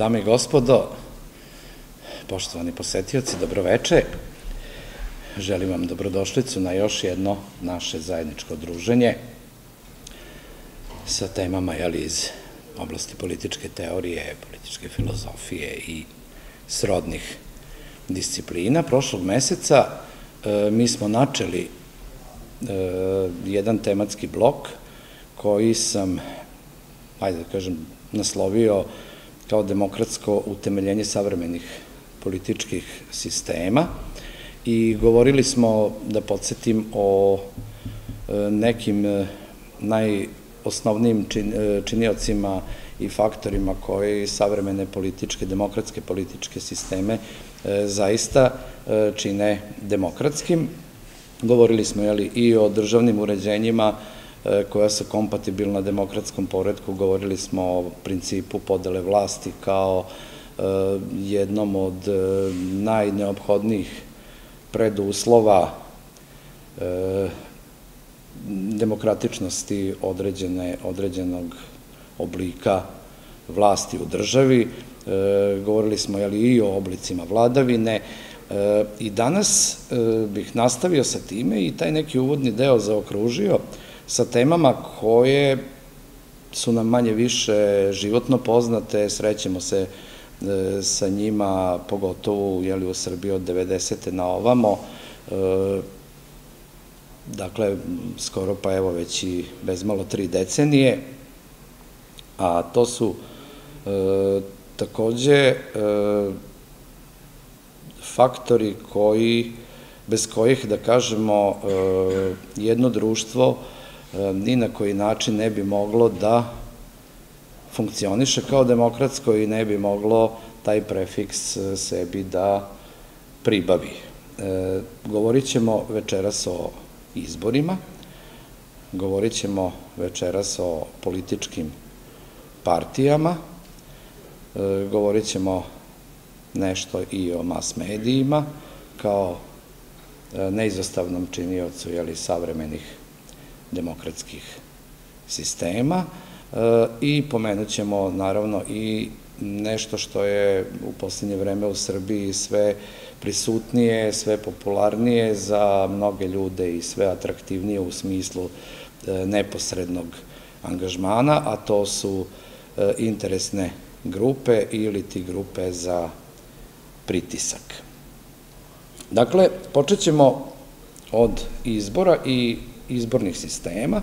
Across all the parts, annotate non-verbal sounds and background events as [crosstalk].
Dame i gospodo, poštovani posetioci, dobroveče. Želim vam dobrodošlicu na još jedno naše zajedničko druženje sa temama jeli, iz oblasti političke teorije, političke filozofije i srodnih disciplina. Prošlog meseca e, mi smo načeli e, jedan tematski blok koji sam, ajde da kažem, naslovio kao demokratsko utemeljenje savremenih političkih sistema i govorili smo, da podsjetim, o e, nekim e, najosnovnijim e, činiocima i faktorima koji savremene političke, demokratske političke sisteme zaista čine demokratskim. Govorili smo jeli, i o državnim uređenjima koja su kompatibilna demokratskom poredku, govorili smo o principu podele vlasti kao jednom od najneophodnijih preduslova e, demokratičnosti određene, određenog oblika vlasti u državi. E, govorili smo i o oblicima vladavine e, i danas bih nastavio sa time i taj neki uvodni deo zaokružio sa temama koje su nam manje više životno poznate, srećemo se E, sa njima, pogotovo jeli, u Srbiji od 90. na ovamo, e, dakle, skoro pa evo već i bezmalo tri decenije, a to su e, takođe faktori koji, bez kojih, da kažemo, jedno društvo ni na koji način ne bi moglo da funkcioniše kao demokratsko i ne bi moglo taj prefiks e, sebi da pribavi. E, govorit ćemo večeras o izborima, govorit ćemo večeras o političkim partijama, e, govorit ćemo nešto i o mas medijima, kao e, neizostavnom činiocu jeli, savremenih demokratskih sistema, i pomenut ćemo naravno i nešto što je u poslednje vreme u Srbiji sve prisutnije, sve popularnije za mnoge ljude i sve atraktivnije u smislu e, neposrednog angažmana, a to su e, interesne grupe ili ti grupe za pritisak. Dakle, počet ćemo od izbora i izbornih sistema.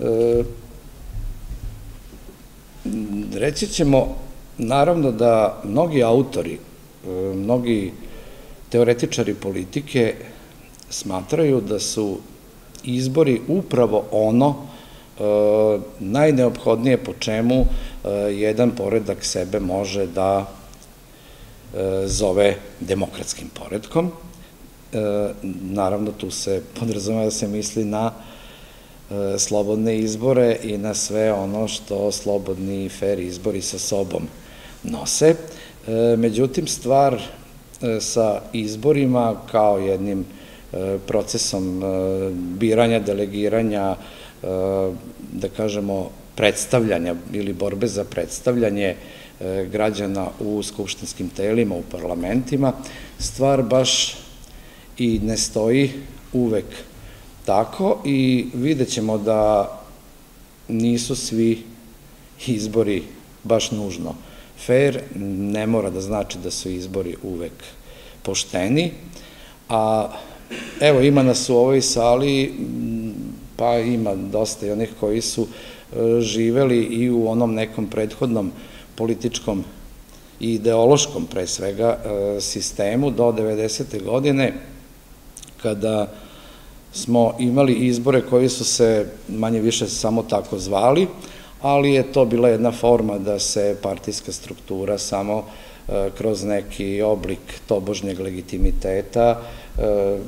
E, reći ćemo, naravno da mnogi autori, e, mnogi teoretičari politike smatraju da su izbori upravo ono e, najneophodnije po čemu jedan poredak sebe može da zove demokratskim poredkom. Naravno, tu se podrazumeva da se misli na E, slobodne izbore i na sve ono što slobodni i fair izbori sa sobom nose. E, međutim, stvar e, sa izborima kao jednim procesom biranja, delegiranja, da kažemo, predstavljanja ili borbe za predstavljanje građana u skupštinskim telima, u parlamentima, stvar baš i ne stoji uvek tako i vidjet ćemo da nisu svi izbori baš nužno fair, ne mora da znači da su izbori uvek pošteni, a evo ima nas u ovoj sali, pa ima dosta i onih koji su e, živeli i u onom nekom prethodnom političkom i ideološkom pre svega e, sistemu do 90. godine, kada smo imali izbore koji su se manje više samo tako zvali, ali je to bila jedna forma da se partijska struktura samo e, kroz neki oblik tobožnjeg legitimiteta e,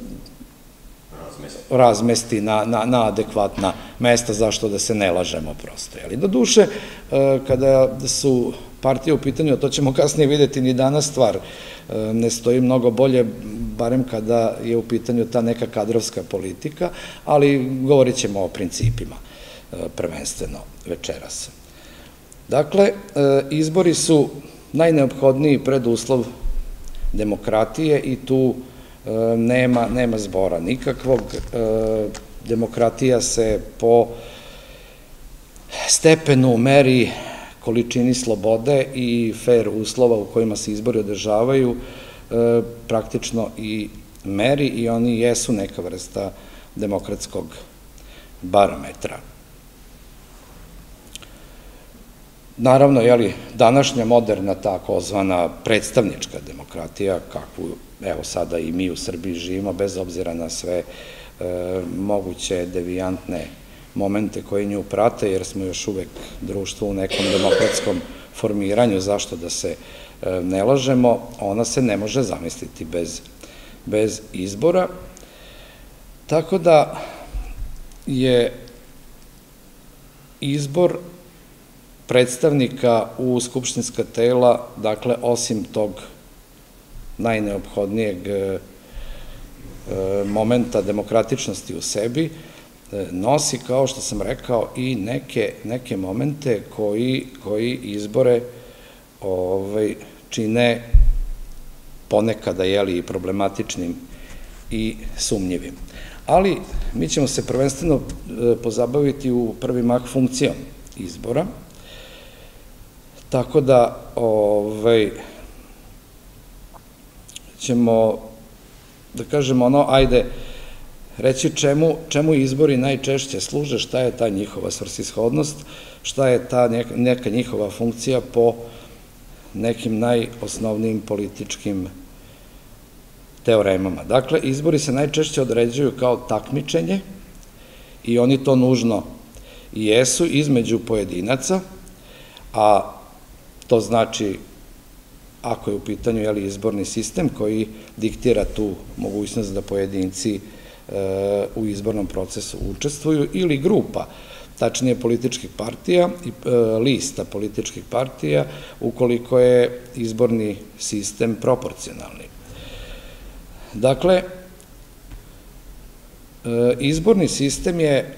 razmesti na, na, na adekvatna mesta, zašto da se ne lažemo prosto. Do duše, e, kada su partije u pitanju, a to ćemo kasnije videti ni danas stvar, ne stoji mnogo bolje, barem kada je u pitanju ta neka kadrovska politika, ali govorit ćemo o principima prvenstveno večeras. Dakle, izbori su najneophodniji preduslov demokratije i tu nema, nema zbora nikakvog. Demokratija se po stepenu meri količini slobode i fair uslova u kojima se izbori održavaju praktično i meri i oni jesu neka vrsta demokratskog barometra. Naravno, jeli, današnja moderna takozvana predstavnička demokratija, kakvu, evo sada i mi u Srbiji živimo, bez obzira na sve e, moguće devijantne momente koje nju prate, jer smo još uvek društvo u nekom demokratskom formiranju, zašto da se e, ne lažemo, ona se ne može zamisliti bez, bez izbora. Tako da je izbor predstavnika u skupštinska tela, dakle, osim tog najneophodnijeg e, e, momenta demokratičnosti u sebi, nosi, kao što sam rekao, i neke, neke momente koji, koji izbore ovaj, čine ponekada, jeli, i problematičnim i sumnjivim. Ali, mi ćemo se prvenstveno pozabaviti u prvi mak funkcijom izbora, Tako da, ovaj, ćemo, da kažemo ono, ajde, reći čemu, čemu izbori najčešće služe, šta je ta njihova svrsishodnost, šta je ta neka, njihova funkcija po nekim najosnovnijim političkim teoremama. Dakle, izbori se najčešće određuju kao takmičenje i oni to nužno jesu između pojedinaca, a To znači, ako je u pitanju izborni sistem koji diktira tu mogućnost da pojedinci u izbornom procesu učestvuju ili grupa, tačnije političkih partija i e, lista političkih partija ukoliko je izborni sistem proporcionalni. Dakle, e, izborni sistem je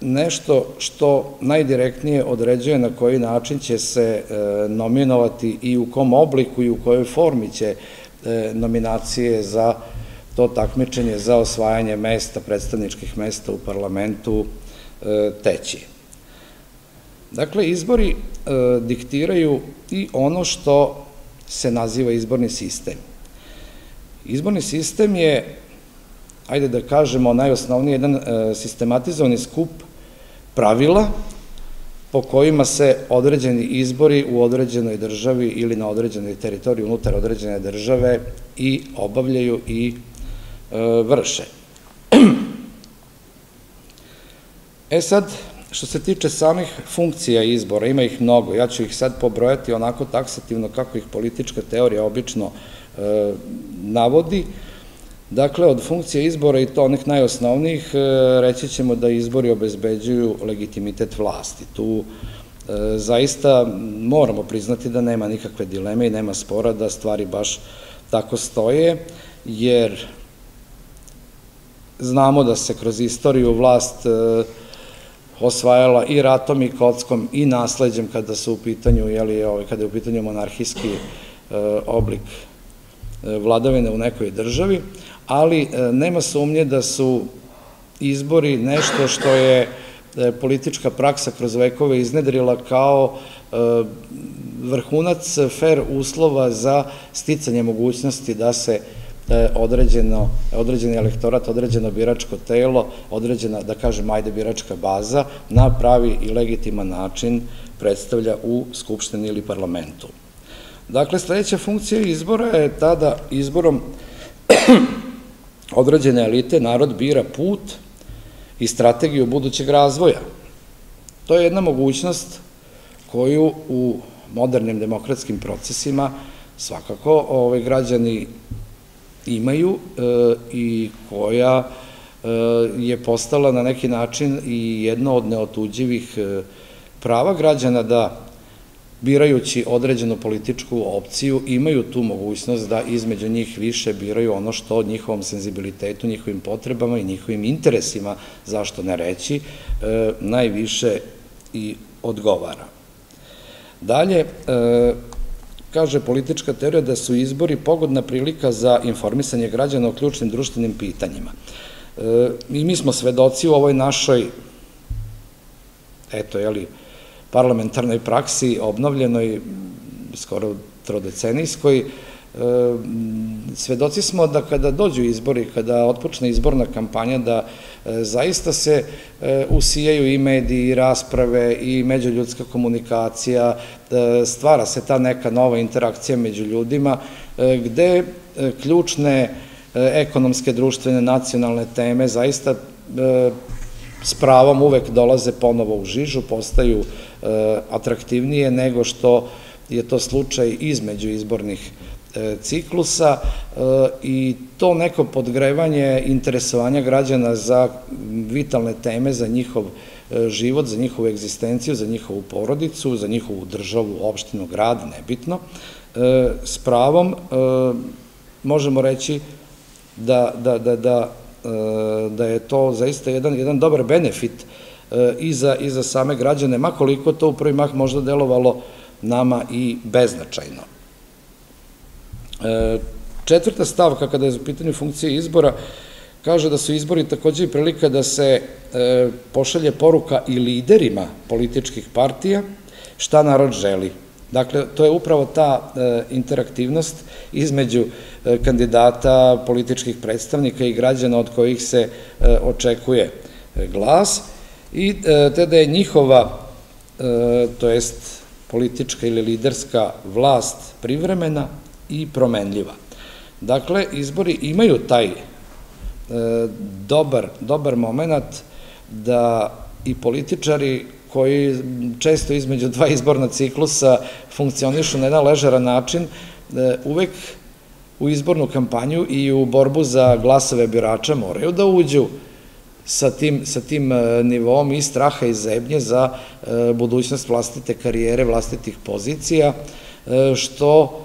nešto što najdirektnije određuje na koji način će se e, nominovati i u kom obliku i u kojoj formi će nominacije za to takmičenje za osvajanje mesta, predstavničkih mesta u parlamentu e, teći. Dakle, izbori diktiraju i ono što se naziva izborni sistem. Izborni sistem je, ajde da kažemo, najosnovniji jedan sistematizovani skup pravila po kojima se određeni izbori u određenoj državi ili na određenoj teritoriji unutar određene države i obavljaju i e, vrše. [clears throat] E sad, što se tiče samih funkcija izbora, ima ih mnogo, ja ću ih sad pobrojati onako taksativno kako ih politička teorija obično e, navodi, Dakle, od funkcije izbora i to onih najosnovnijih, e, reći ćemo da izbori obezbeđuju legitimitet vlasti. Tu e, zaista moramo priznati da nema nikakve dileme i nema spora da stvari baš tako stoje, jer znamo da se kroz istoriju vlast e, osvajala i ratom i kockom i nasleđem kada su u pitanju, jeli, ovaj, kada je u pitanju monarhijski oblik vladavine u nekoj državi, ali e, nema sumnje da su izbori nešto što je e, politička praksa kroz vekove iznedrila kao e, vrhunac fer uslova za sticanje mogućnosti da se određeno, određeni elektorat, određeno biračko telo, određena, da kažem, ajde biračka baza, na pravi i legitiman način predstavlja u Skupštini ili parlamentu. Dakle, sledeća funkcija izbora je tada izborom [clears throat] određene elite narod bira put i strategiju budućeg razvoja. To je jedna mogućnost koju u modernim demokratskim procesima svakako ovaj, građani imaju e, i koja e, je postala na neki način i jedno od neotuđivih e, prava građana da birajući određenu političku opciju, imaju tu mogućnost da između njih više biraju ono što njihovom senzibilitetu, njihovim potrebama i njihovim interesima, zašto ne reći, najviše i odgovara. Dalje, kaže politička teorija da su izbori pogodna prilika za informisanje građana o ključnim društvenim pitanjima. I mi smo svedoci u ovoj našoj, eto, jeli, parlamentarnoj praksi, obnovljenoj, skoro trodecenijskoj, svedoci smo da kada dođu izbori, kada otpočne izborna kampanja, da e, zaista se e, usijaju i mediji, i rasprave, i međuljudska komunikacija, stvara se ta neka nova interakcija među ljudima, e, gde ključne ekonomske, društvene, nacionalne teme zaista s pravom uvek dolaze ponovo u žižu, postaju atraktivnije nego što je to slučaj između izbornih E, ciklusa e, i to neko podgrevanje interesovanja građana za vitalne teme, za njihov e, život, za njihovu egzistenciju, za njihovu porodicu, za njihovu državu, opštinu, grad, nebitno, s pravom možemo reći da, da, da, da, da je to zaista jedan, jedan dobar benefit i za, i za same građane, makoliko to u prvi mah možda delovalo nama i beznačajno. E, četvrta stavka, kada je u pitanju funkcije izbora, kaže da su izbori takođe i prilika da se e, pošalje poruka i liderima političkih partija šta narod želi. Dakle, to je upravo ta e, interaktivnost između kandidata, političkih predstavnika i građana od kojih se očekuje glas i te da je njihova, to jest politička ili liderska vlast privremena, i promenljiva. Dakle, izbori imaju taj e, dobar, dobar moment da i političari koji često između dva izborna ciklusa funkcionišu na jedan ležaran način, e, uvek u izbornu kampanju i u borbu za glasove birača moraju da uđu sa tim, sa tim e, nivom i straha i zebnje za budućnost vlastite karijere, vlastitih pozicija, što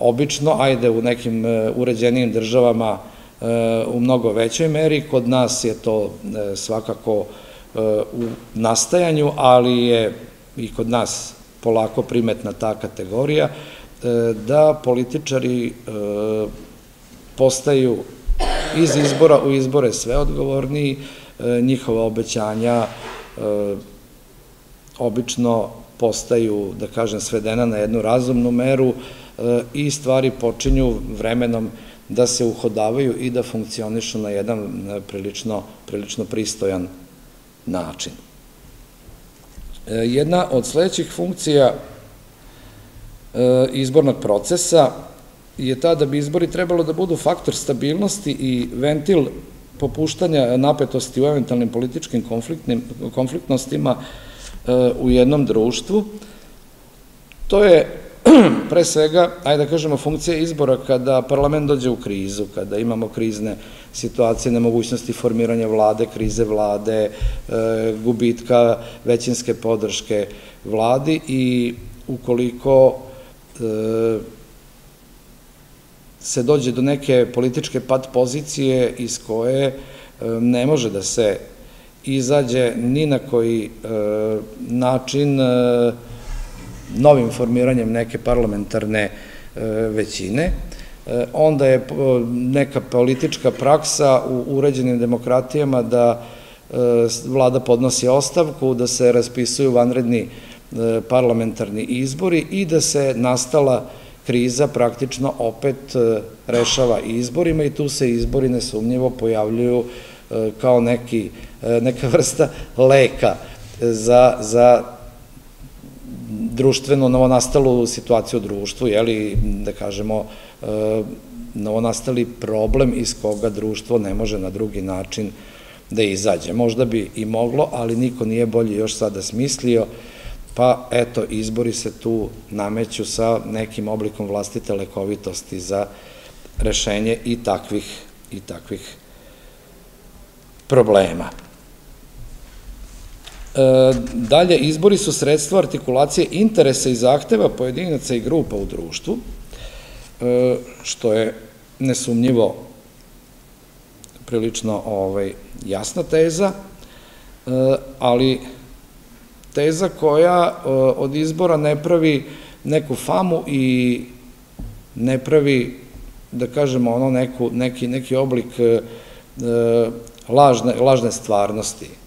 obično, ajde u nekim e, uređenijim državama e, u mnogo većoj meri, kod nas je to e, svakako u nastajanju, ali je i kod nas polako primetna ta kategorija, da političari postaju iz izbora u izbore sve odgovorniji, njihova obećanja obično postaju, da kažem, svedena na jednu razumnu meru, i stvari počinju vremenom da se uhodavaju i da funkcionišu na jedan prilično, prilično pristojan način. E, jedna od sledećih funkcija e, izbornog procesa je ta da bi izbori trebalo da budu faktor stabilnosti i ventil popuštanja napetosti u eventualnim političkim konfliktnostima e, u jednom društvu. To je [clears throat] pre svega, ajde da kažemo, funkcija izbora kada parlament dođe u krizu, kada imamo krizne situacije, nemogućnosti formiranja vlade, krize vlade, e, gubitka većinske podrške vladi i ukoliko e, se dođe do neke političke pad pozicije iz koje e, ne može da se izađe ni na koji način novim formiranjem neke parlamentarne e, većine, e, onda je neka politička praksa u uređenim demokratijama da e, vlada podnosi ostavku, da se raspisuju vanredni parlamentarni izbori i da se nastala kriza praktično opet rešava izborima i tu se izbori nesumnjivo pojavljuju kao neki, neka [laughs] vrsta leka za, za društveno novonastalu situaciju u društvu, jeli, da kažemo, e, novonastali problem iz koga društvo ne može na drugi način da izađe. Možda bi i moglo, ali niko nije bolje još sada smislio, pa eto, izbori se tu nameću sa nekim oblikom vlastite lekovitosti za rešenje i takvih, i takvih problema. E, dalje, izbori su sredstvo artikulacije interesa i zahteva pojedinaca i grupa u društvu, e, što je nesumnjivo prilično ovaj, jasna teza, e, ali teza koja od izbora ne pravi neku famu i ne pravi, da kažemo, ono neku, neki, neki oblik lažne, lažne stvarnosti.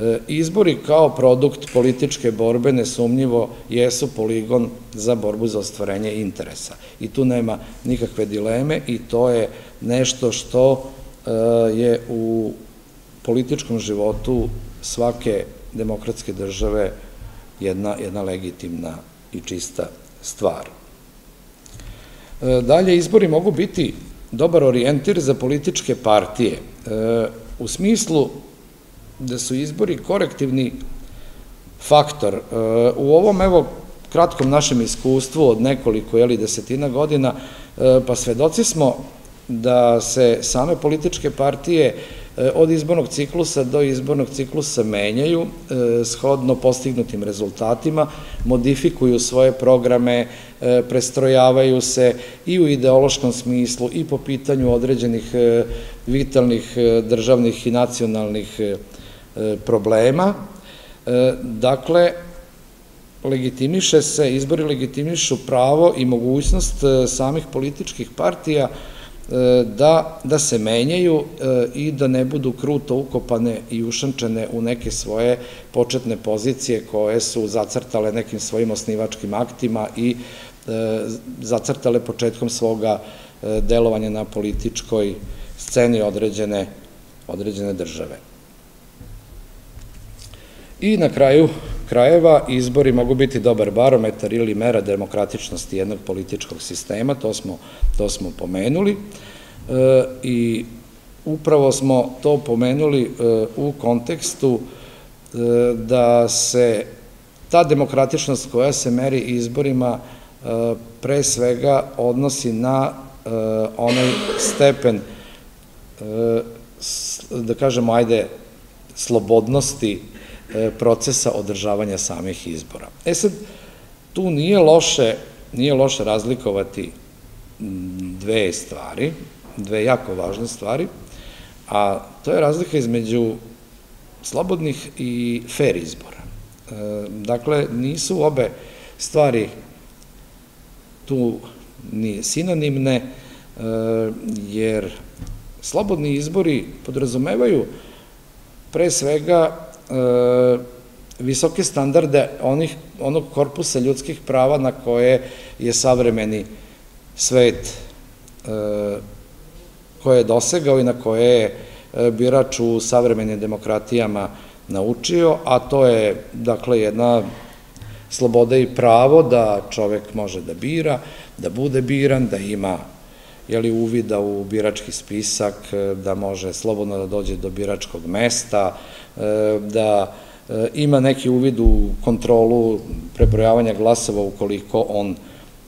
E, izbori kao produkt političke borbe nesumnjivo jesu poligon za borbu za ostvarenje interesa. I tu nema nikakve dileme i to je nešto što e, je u političkom životu svake demokratske države jedna, jedna legitimna i čista stvar. E, dalje, izbori mogu biti dobar orijentir za političke partije, u smislu da su izbori korektivni faktor. E, u ovom, evo, kratkom našem iskustvu od nekoliko, jeli, desetina godina, e, pa svedoci smo da se same političke partije e, od izbornog ciklusa do izbornog ciklusa menjaju, shodno postignutim rezultatima, modifikuju svoje programe, prestrojavaju se i u ideološkom smislu i po pitanju određenih vitalnih državnih i nacionalnih E, problema. E, dakle, legitimiše se, izbori legitimišu pravo i mogućnost e, samih političkih partija da, da se menjaju i da ne budu kruto ukopane i ušančene u neke svoje početne pozicije koje su zacrtale nekim svojim osnivačkim aktima i zacrtale početkom svoga delovanja na političkoj sceni određene, određene države. I na kraju krajeva izbori mogu biti dobar barometar ili mera demokratičnosti jednog političkog sistema, to smo, to smo pomenuli. E, i upravo smo to pomenuli e, u kontekstu e, da se ta demokratičnost koja se meri izborima pre svega odnosi na onaj stepen da kažemo ajde slobodnosti procesa održavanja samih izbora. E sad, tu nije loše, nije loše razlikovati dve stvari, dve jako važne stvari, a to je razlika između slobodnih i fair izbora. E, dakle, nisu obe stvari tu ni sinonimne, e, jer slobodni izbori podrazumevaju pre svega E, visoke standarde onih, onog korpusa ljudskih prava na koje je savremeni svet e, koje je dosegao i na koje je e, birač u savremenim demokratijama naučio, a to je, dakle, jedna sloboda i pravo da čovek može da bira, da bude biran, da ima jeli, uvida u birački spisak, da može slobodno da dođe do biračkog mesta, E, da e, ima neki uvid u kontrolu prebrojavanja glasova ukoliko on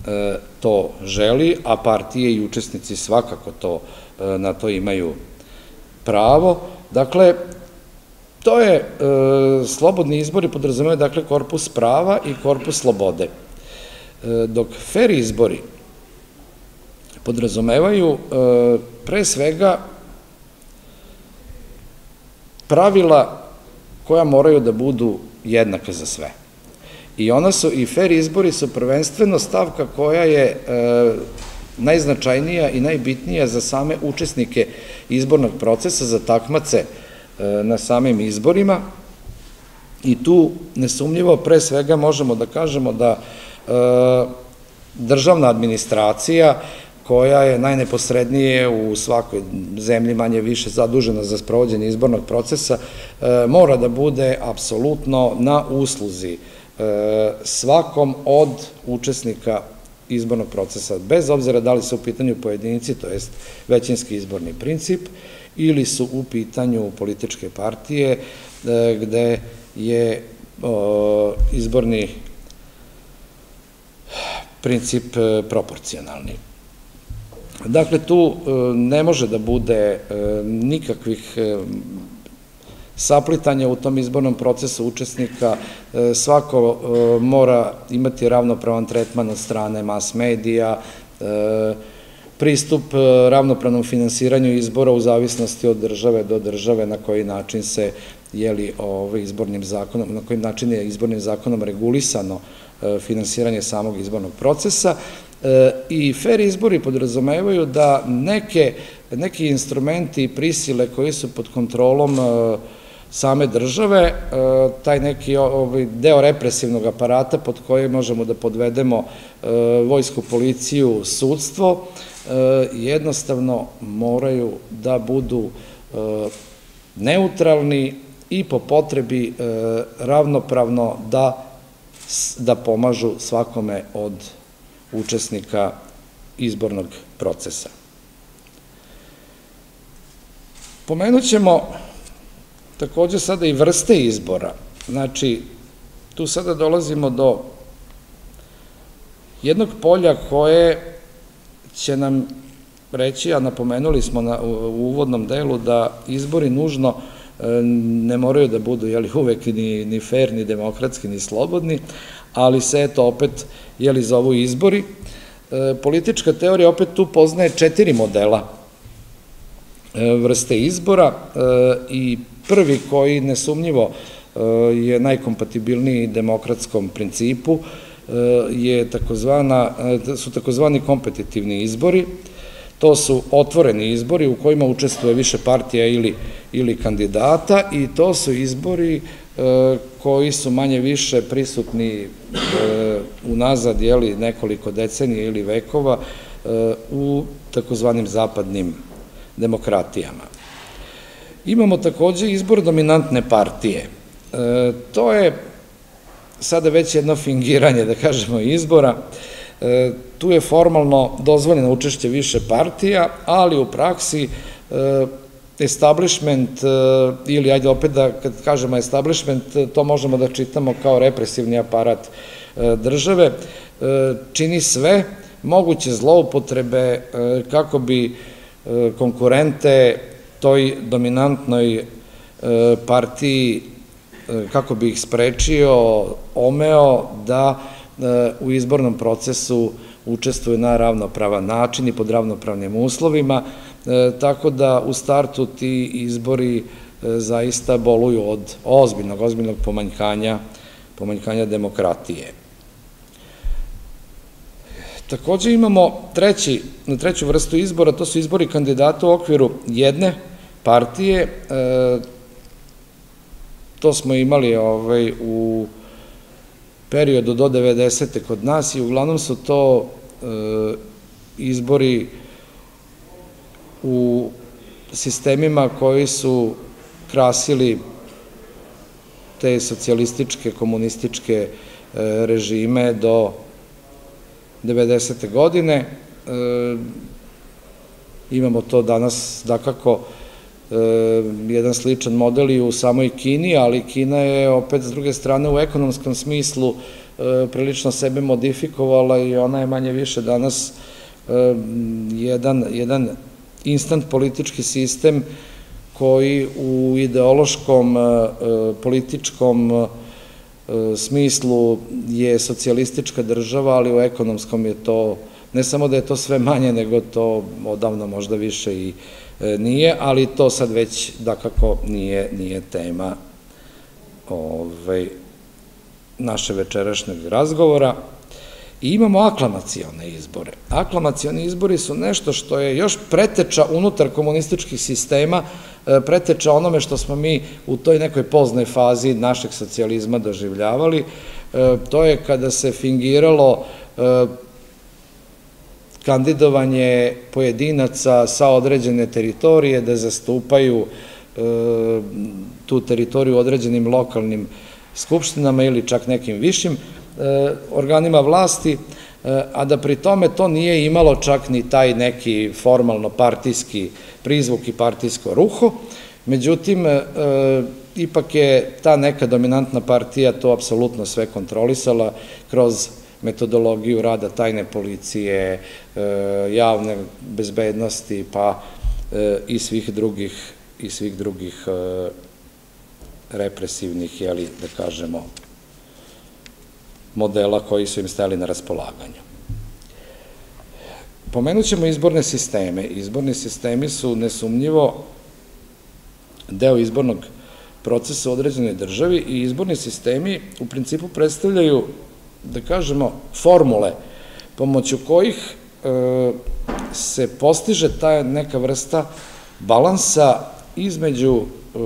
e, to želi, a partije i učesnici svakako to na to imaju pravo. Dakle, to je slobodni izbori podrazumaju dakle korpus prava i korpus slobode. Dok fair izbori podrazumevaju pre svega pravila koja moraju da budu jednake za sve. I ona su, i fair izbori su prvenstveno stavka koja je e, najznačajnija i najbitnija za same učesnike izbornog procesa, za takmace e, na samim izborima. I tu nesumljivo pre svega možemo da kažemo da e, državna administracija koja je najneposrednije u svakoj zemlji manje više zadužena za sprovođenje izbornog procesa, e, mora da bude apsolutno na usluzi e, svakom od učesnika izbornog procesa, bez obzira da li su u pitanju pojedinici, to jest većinski izborni princip, ili su u pitanju političke partije, e, gde je izborni princip proporcionalni. Dakle, tu e, ne može da bude e, nikakvih e, saplitanja u tom izbornom procesu učesnika, svako mora imati ravnopravan tretman od strane mas medija, pristup ravnopravnom finansiranju izbora u zavisnosti od države do države na koji način se jeli ovaj izbornim zakonom, na koji način je izbornim zakonom regulisano finansiranje samog izbornog procesa i fair izbori podrazumevaju da neke, neki instrumenti i prisile koji su pod kontrolom same države, taj neki ovaj, deo represivnog aparata pod koje možemo da podvedemo vojsku, policiju, sudstvo, jednostavno moraju da budu neutralni i po potrebi ravnopravno da, da pomažu svakome od učesnika izbornog procesa. Pomenut ćemo takođe sada i vrste izbora. Znači, tu sada dolazimo do jednog polja koje će nam reći, a napomenuli smo na, u, uvodnom delu da izbori nužno e, ne moraju da budu uvek ni, ni ni demokratski, ni slobodni, ali se eto opet jeli, zovu izbori. E, politička teorija opet tu poznaje četiri modela e, vrste izbora i prvi koji nesumnjivo je najkompatibilniji demokratskom principu je takozvana, su takozvani kompetitivni izbori, To su otvoreni izbori u kojima učestvuje više partija ili, ili kandidata i to su izbori e, koji su manje više prisutni e, unazad jeli, nekoliko decenija ili vekova e, u takozvanim zapadnim demokratijama. Imamo takođe izbor dominantne partije. E, to je sada već jedno fingiranje, da kažemo, izbora. Tu je formalno dozvoljeno učešće više partija, ali u praksi establishment e, ili ajde opet da kad kažemo establishment to možemo da čitamo kao represivni aparat države. Čini sve moguće zloupotrebe kako bi konkurente toj dominantnoj partiji kako bi ih sprečio, omeo da u izbornom procesu učestvuju na ravnopravan način i pod ravnopravnim uslovima, tako da u startu ti izbori e, zaista boluju od ozbiljnog, ozbiljnog pomanjkanja, pomanjkanja demokratije. Takođe imamo treći, treću vrstu izbora, to su izbori kandidata u okviru jedne partije, e, to smo imali ovaj, u periodu do 90. kod nas i uglavnom su to e, izbori u sistemima koji su krasili te socijalističke, komunističke e, režime do 90. godine. E, imamo to danas, dakako, E, jedan sličan model i u samoj Kini, ali Kina je opet s druge strane u ekonomskom smislu prilično sebe modifikovala i ona je manje više danas jedan, jedan instant politički sistem koji u ideološkom, političkom smislu je socijalistička država, ali u ekonomskom je to, ne samo da je to sve manje, nego to odavno možda više i E, nije, ali to sad već dakako nije, nije tema ovaj, naše večerašnjeg razgovora. I imamo aklamacione izbore. Aklamacioni izbori su nešto što je još preteča unutar komunističkih sistema, e, preteča onome što smo mi u toj nekoj poznoj fazi našeg socijalizma doživljavali. E, to je kada se fingiralo kandidovanje pojedinaca sa određene teritorije da zastupaju e, tu teritoriju određenim lokalnim skupštinama ili čak nekim višim e, organima vlasti, e, a da pri tome to nije imalo čak ni taj neki formalno partijski prizvuk i partijsko ruho, međutim, ipak je ta neka dominantna partija to apsolutno sve kontrolisala kroz metodologiju rada tajne policije, javne bezbednosti, pa i svih drugih i svih drugih represivnih, da kažemo, modela koji su im stali na raspolaganju. Pomenut ćemo izborne sisteme. Izborni sistemi su nesumnjivo deo izbornog procesa u određenoj državi i izborni sistemi u principu predstavljaju da kažemo, formule pomoću kojih e, se postiže ta neka vrsta balansa između e,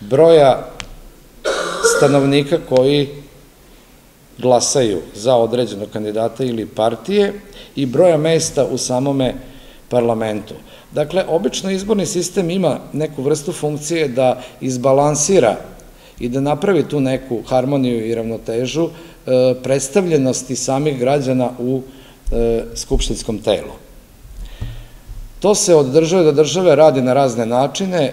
broja stanovnika koji glasaju za određenog kandidata ili partije i broja mesta u samome parlamentu. Dakle, obično izborni sistem ima neku vrstu funkcije da izbalansira i da napravi tu neku harmoniju i ravnotežu e, predstavljenosti samih građana u e, skupštinskom telu. To se od države do države radi na razne načine, e,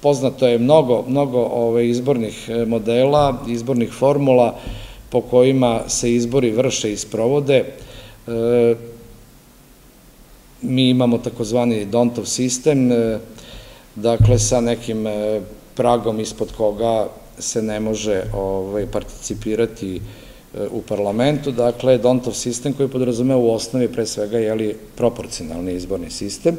poznato je mnogo, mnogo ove, izbornih modela, izbornih formula po kojima se izbori vrše i sprovode. Mi imamo takozvani Dontov sistem, dakle sa nekim pragom ispod koga se ne može ovaj, participirati e, u parlamentu, dakle, Dontov sistem koji podrazume u osnovi pre svega jeli, proporcionalni izborni sistem,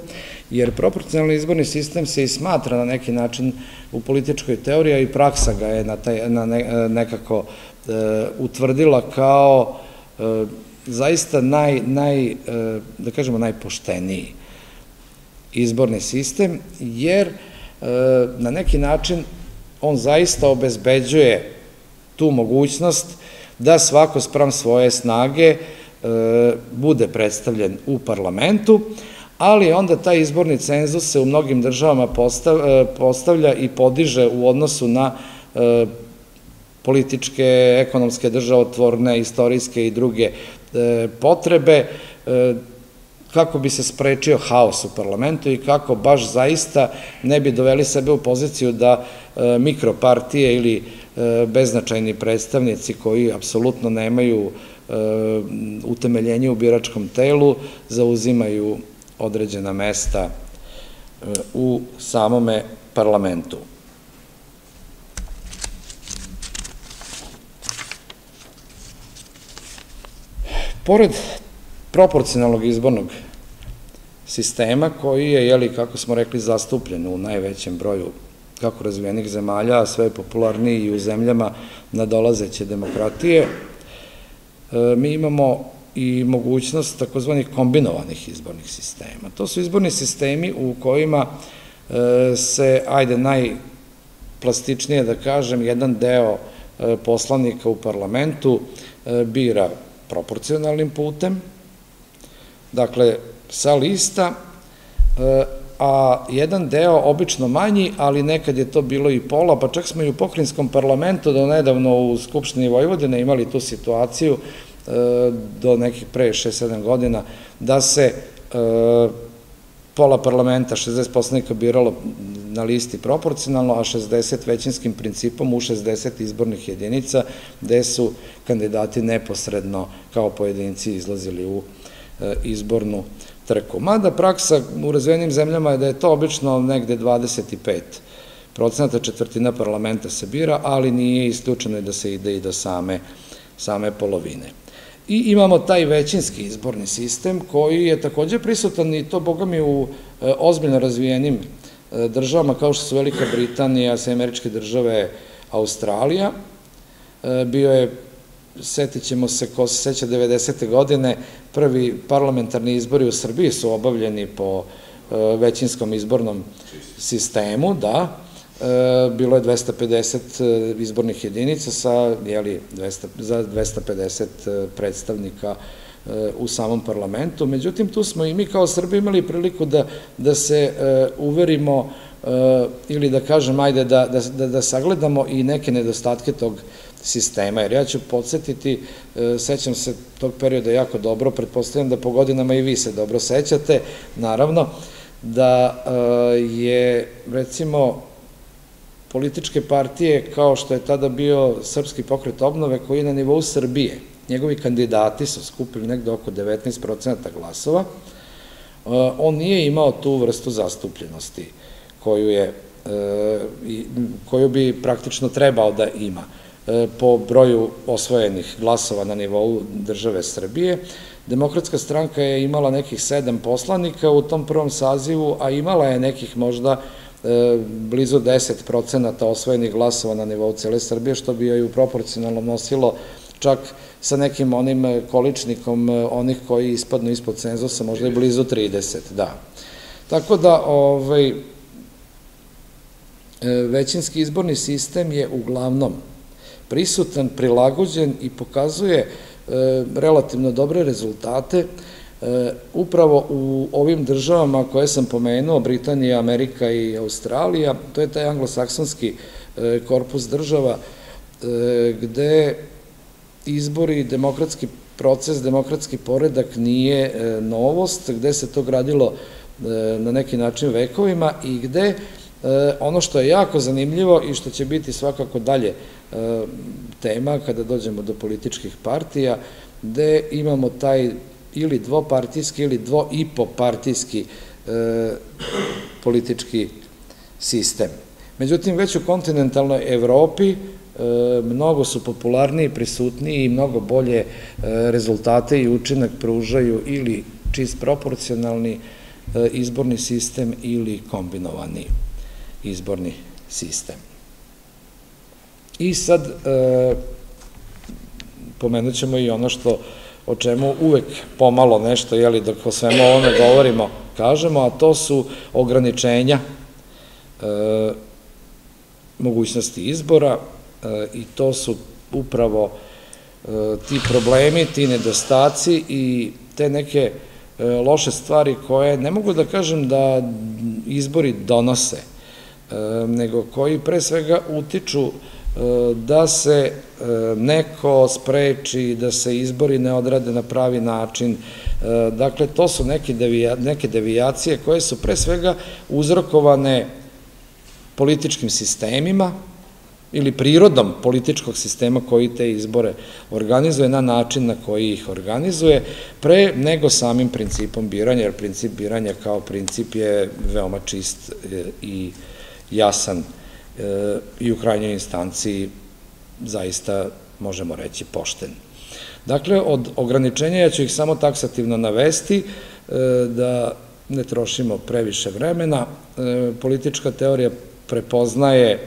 jer proporcionalni izborni sistem se i smatra na neki način u političkoj teoriji, a i praksa ga je na taj, na e, nekako e, utvrdila kao e, zaista naj, naj, e, da kažemo, najpošteniji izborni sistem, jer E, na neki način on zaista obezbeđuje tu mogućnost da svako sprem svoje snage e, bude predstavljen u parlamentu, ali onda taj izborni cenzus se u mnogim državama e, postavlja i podiže u odnosu na političke, ekonomske, državotvorne, istorijske i druge potrebe, kako bi se sprečio haos u parlamentu i kako baš zaista ne bi doveli sebe u poziciju da e, mikropartije ili e, beznačajni predstavnici koji apsolutno nemaju e, utemeljenje u biračkom telu zauzimaju određena mesta u samome parlamentu. Pored proporcionalnog izbornog sistema koji je, jeli, kako smo rekli, zastupljen u najvećem broju kako razvijenih zemalja, a sve je popularniji i u zemljama nadolazeće demokratije. E, mi imamo i mogućnost takozvanih kombinovanih izbornih sistema. To su izborni sistemi u kojima e, se, ajde, najplastičnije da kažem, jedan deo e, poslanika u parlamentu bira proporcionalnim putem, dakle, sa lista, a jedan deo obično manji, ali nekad je to bilo i pola, pa čak smo i u pokrinskom parlamentu do nedavno u Skupštini Vojvodine imali tu situaciju e, do nekih pre 6-7 godina, da se e, pola parlamenta, 60 poslanika biralo na listi proporcionalno, a 60 većinskim principom u 60 izbornih jedinica, gde su kandidati neposredno kao pojedinci izlazili u E, izbornu trku. Mada praksa u razvijenim zemljama je da je to obično negde 25 procenata četvrtina parlamenta se bira, ali nije isključeno da se ide i do same, same polovine. I imamo taj većinski izborni sistem koji je takođe prisutan i to, boga mi, u e, ozbiljno razvijenim e, državama kao što su Velika Britanija, sve američke države, Australija. Bio je setit ćemo se, ko se seća 90. godine, prvi parlamentarni izbori u Srbiji su obavljeni po e, većinskom izbornom sistemu, da, e, bilo je 250 e, izbornih jedinica sa, jeli, 200, za 250 predstavnika u samom parlamentu. Međutim, tu smo i mi kao Srbi imali priliku da, da se uverimo ili da kažem, ajde, da, da, da sagledamo i neke nedostatke tog sistema, jer ja ću podsjetiti, e, sećam se tog perioda jako dobro, pretpostavljam da po godinama i vi se dobro sećate, naravno, da e, je, recimo, političke partije, kao što je tada bio Srpski pokret obnove, koji je na nivou Srbije, njegovi kandidati su skupili nekde oko 19% glasova, e, on nije imao tu vrstu zastupljenosti koju je koju bi praktično trebao da ima. E, po broju osvojenih glasova na nivou države Srbije. Demokratska stranka je imala nekih sedam poslanika u tom prvom sazivu, a imala je nekih možda blizu 10% osvojenih glasova na nivou cele Srbije, što bi joj proporcionalno nosilo čak sa nekim onim količnikom onih koji ispadnu ispod cenzusa, možda i blizu 30, da. Tako da, ovaj, većinski izborni sistem je uglavnom prisutan, prilagođen i pokazuje e, relativno dobre rezultate e, upravo u ovim državama koje sam pomenuo, Britanija, Amerika i Australija, to je taj anglosaksonski e, korpus država gde izbori, demokratski proces, demokratski poredak nije novost, gde se to gradilo na neki način vekovima i gde ono što je jako zanimljivo i što će biti svakako dalje tema kada dođemo do političkih partija, gde imamo taj ili dvopartijski ili dvoipopartijski e, politički sistem. Međutim, već u kontinentalnoj Evropi e, mnogo su popularniji, prisutniji i mnogo bolje e, rezultate i učinak pružaju ili čist proporcionalni izborni sistem ili kombinovani izborni sistem. I sad e, pomenut ćemo i ono što o čemu uvek pomalo nešto, jeli, dok o svemu ovome govorimo, kažemo, a to su ograničenja e, mogućnosti izbora e, i to su upravo ti problemi, ti nedostaci i te neke loše stvari koje ne mogu da kažem da izbori donose, nego koji pre svega utiču da se e, neko spreči, da se izbori ne odrade na pravi način. E, dakle, to su neke, devijacije koje su pre svega uzrokovane političkim sistemima ili prirodom političkog sistema koji te izbore organizuje na način na koji ih organizuje, pre nego samim principom biranja, jer princip biranja kao princip je veoma čist e, i jasan i u krajnjoj instanciji zaista možemo reći pošten. Dakle, od ograničenja ja ću ih samo taksativno navesti, e, da ne trošimo previše vremena. E, politička teorija prepoznaje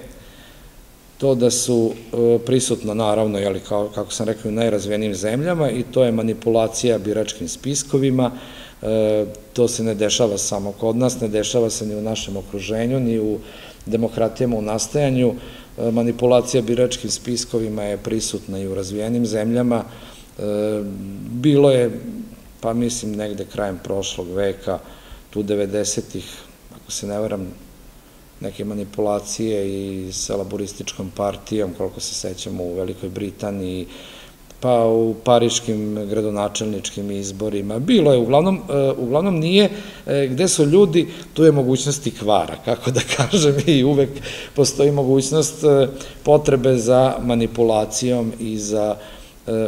to da su e, prisutno, naravno, jeli, kako sam rekao, u najrazvijenijim zemljama i to je manipulacija biračkim spiskovima, to se ne dešava samo kod nas, ne dešava se ni u našem okruženju, ni u demokratijama u nastajanju, e, manipulacija biračkim spiskovima je prisutna i u razvijenim zemljama. E, bilo je, pa mislim, negde krajem prošlog veka, tu 90-ih, ako se ne varam, neke manipulacije i sa laborističkom partijom, koliko se sećamo u Velikoj Britaniji, pa u pariškim gradonačelničkim izborima. Bilo je, uglavnom, e, uglavnom nije, e, gde su ljudi, tu je mogućnosti kvara, kako da kažem, i uvek postoji mogućnost e, potrebe za manipulacijom i za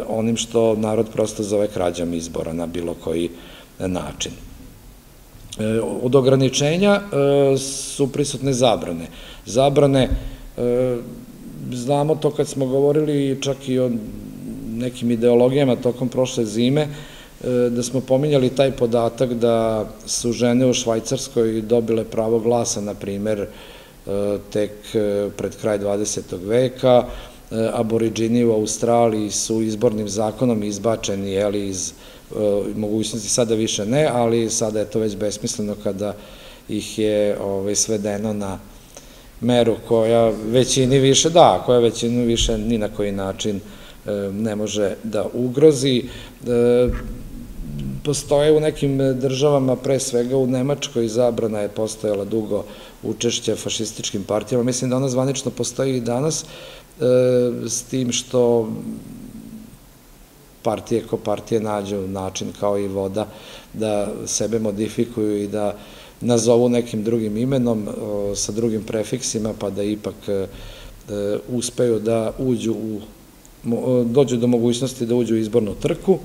onim što narod prosto zove krađom izbora na bilo koji način. Od ograničenja su prisutne zabrane. Zabrane, znamo to kad smo govorili čak i o nekim ideologijama tokom prošle zime, e, da smo pominjali taj podatak da su žene u Švajcarskoj dobile pravo glasa, na primer, e, tek e, pred kraj 20. veka, aboriđini u Australiji su izbornim zakonom izbačeni jeli, iz mogućnosti, sada više ne, ali sada je to već besmisleno kada ih je ovaj, svedeno na meru koja većini više, da, koja većinu više ni na koji način ne može da ugrozi. E, postoje u nekim državama, pre svega u Nemačkoj, zabrana je postojala dugo učešća fašističkim partijama. Mislim da ona zvanično postoji i danas, e, s tim što partije ko partije nađu način kao i voda da sebe modifikuju i da nazovu nekim drugim imenom sa drugim prefiksima pa da ipak e, uspeju da uđu u dođu do mogućnosti da uđu u izbornu trku.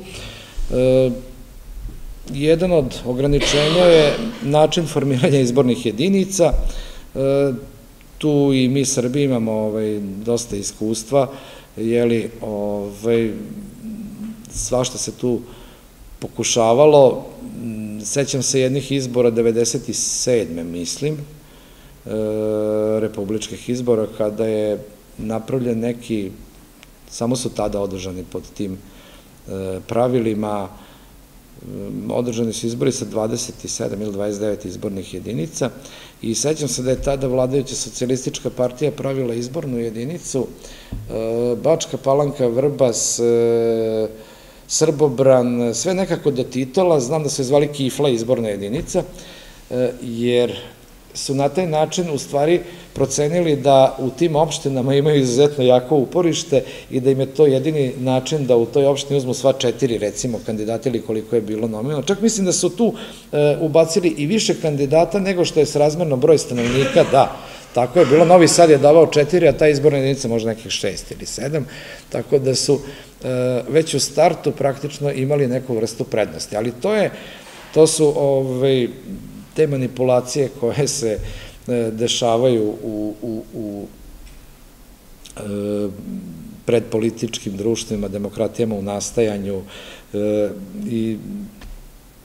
E, jedan od ograničenja je način formiranja izbornih jedinica. E, tu i mi Srbi imamo ovaj, dosta iskustva, jeli, ovaj, svašta se tu pokušavalo. Sećam se jednih izbora 97. mislim, republičkih izbora, kada je napravljen neki, samo su tada održani pod tim pravilima, održani su izbori sa 27 ili 29 izbornih jedinica i sećam se da je tada vladajuća socijalistička partija pravila izbornu jedinicu Bačka Palanka, Vrbas, Srbobran, sve nekako do titola, znam da se zvali Kifla izborna jedinica, jer su na taj način u stvari procenili da u tim opštinama imaju izuzetno jako uporište i da im je to jedini način da u toj opštini uzmu sva četiri, recimo, kandidata ili koliko je bilo nominalno. Čak mislim da su tu e, ubacili i više kandidata nego što je srazmerno broj stanovnika, da, tako je bilo. Novi Sad je davao četiri, a ta izborna jedinica možda nekih šest ili sedam, tako da su e, već u startu praktično imali neku vrstu prednosti. Ali to je, to su ovaj, te manipulacije koje se e, dešavaju u, u, u e, predpolitičkim društvima, demokratijama u nastajanju e, i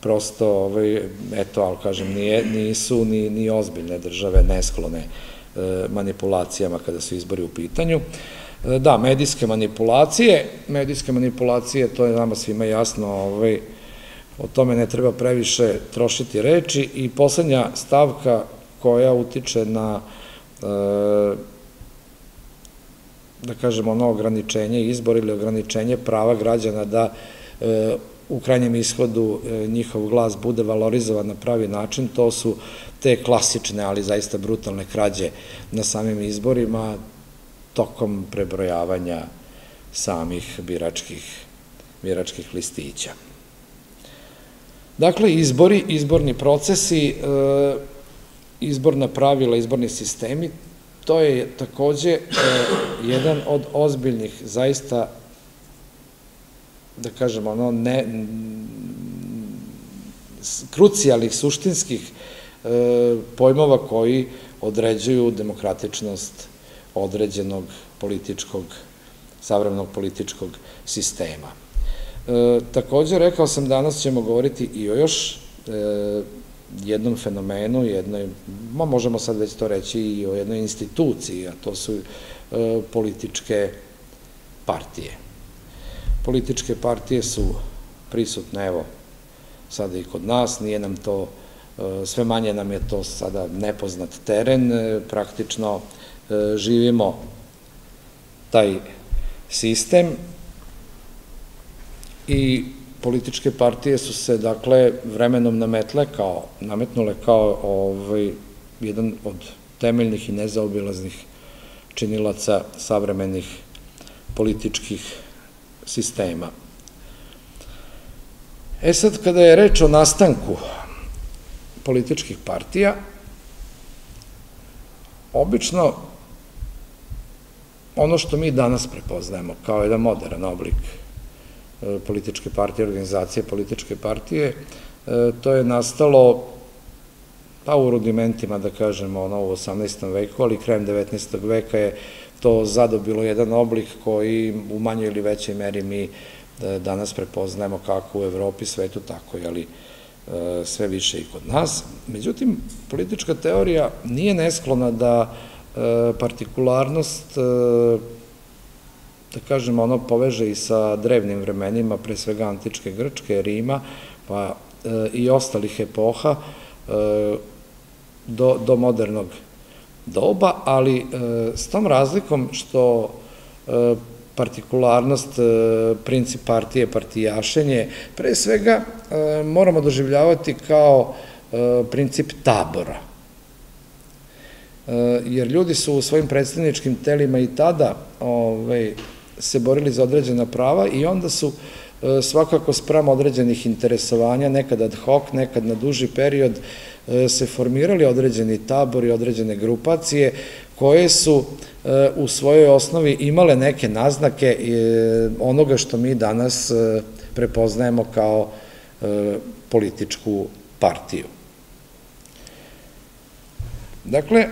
prosto, ovaj, eto, ali kažem, nije, nisu ni, ni ozbiljne države nesklone manipulacijama kada su izbori u pitanju. Da, medijske manipulacije, medijske manipulacije, to je nama svima jasno, ovaj, o tome ne treba previše trošiti reči i poslednja stavka koja utiče na e, da kažemo ono ograničenje izbora ili ograničenje prava građana da e, u krajnjem ishodu e, njihov glas bude valorizovan na pravi način, to su te klasične, ali zaista brutalne krađe na samim izborima tokom prebrojavanja samih biračkih, biračkih listića. Dakle, izbori, izborni procesi, e, izborna pravila, izborni sistemi, to je takođe e, jedan od ozbiljnih, zaista, da kažemo, ono, ne, krucijalnih, suštinskih e, pojmova koji određuju demokratičnost određenog političkog, savremenog političkog sistema. E, rekao sam, danas ćemo govoriti i o još e, jednom fenomenu, jednoj, možemo sad već to reći i o jednoj instituciji, a to su e, političke partije. Političke partije su prisutne, evo, sada i kod nas, nije nam to, e, sve manje nam je to sada nepoznat teren, praktično živimo taj sistem, i političke partije su se, dakle, vremenom nametle kao, nametnule kao ovaj, jedan od temeljnih i nezaobilaznih činilaca savremenih političkih sistema. E sad, kada je reč o nastanku političkih partija, obično ono što mi danas prepoznajemo kao jedan modern oblik političke partije, organizacije političke partije. E, to je nastalo pa u rudimentima, da kažemo, ono u 18. veku, ali krajem 19. veka je to zadobilo jedan oblik koji u manjoj ili većoj meri mi e, danas prepoznajemo kako u Evropi, svetu, tako ali sve više i kod nas. Međutim, politička teorija nije nesklona da partikularnost da kažemo, ono poveže i sa drevnim vremenima, pre svega antičke Grčke, Rima, pa e, i ostalih epoha e, do, do modernog doba, ali e, s tom razlikom što partikularnost, princip partije, partijašenje, pre svega moramo doživljavati kao princip tabora. Jer ljudi su u svojim predstavničkim telima i tada ovaj, se borili za određena prava i onda su e, svakako sprem određenih interesovanja, nekad ad hoc, nekad na duži period, e, se formirali određeni tabori, određene grupacije koje su e, u svojoj osnovi imale neke naznake onoga što mi danas prepoznajemo kao političku partiju. Dakle,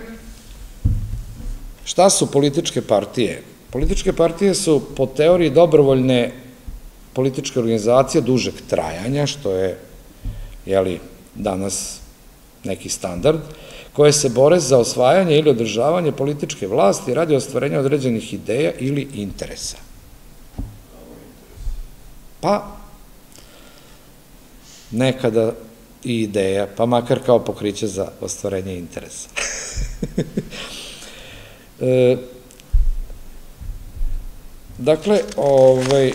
šta su političke partije? Političke partije su po teoriji dobrovoljne političke organizacije dužeg trajanja, što je jeli, danas neki standard, koje se bore za osvajanje ili održavanje političke vlasti radi ostvarenja određenih ideja ili interesa. Pa, nekada i ideja, pa makar kao pokriće za ostvarenje interesa. [laughs] e, dakle, ovaj,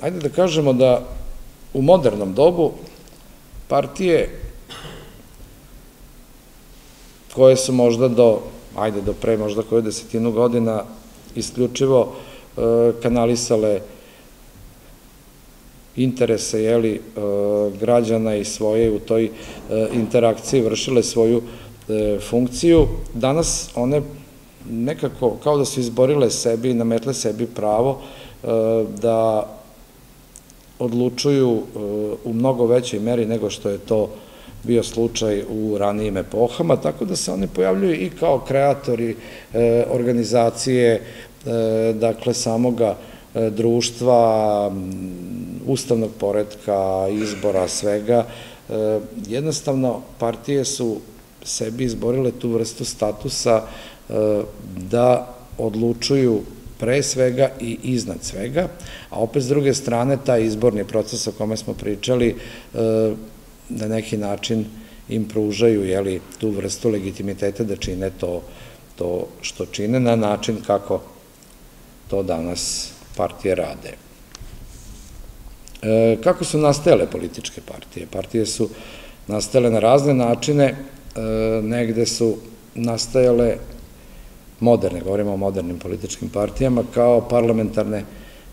ajde da kažemo da u modernom dobu partije koje su možda do, ajde do pre možda koju desetinu godina isključivo e, kanalisale interese jeli, e, građana i svoje u toj e, interakciji vršile svoju funkciju. Danas one nekako kao da su izborile sebi i nametle sebi pravo da odlučuju u mnogo većoj meri nego što je to bio slučaj u ranijim epohama, tako da se oni pojavljuju i kao kreatori organizacije, dakle, samoga društva, ustavnog poredka, izbora, svega. E, jednostavno, partije su sebi izborile tu vrstu statusa e, da odlučuju pre svega i iznad svega, a opet s druge strane taj izborni proces o kome smo pričali e, na neki način im pružaju tu vrstu legitimiteta da čine to, to što čine na način kako to danas partije rade. E, kako su nastajale političke partije? Partije su nastajale na razne načine, e, negde su nastajale moderne, govorimo o modernim političkim partijama, kao parlamentarne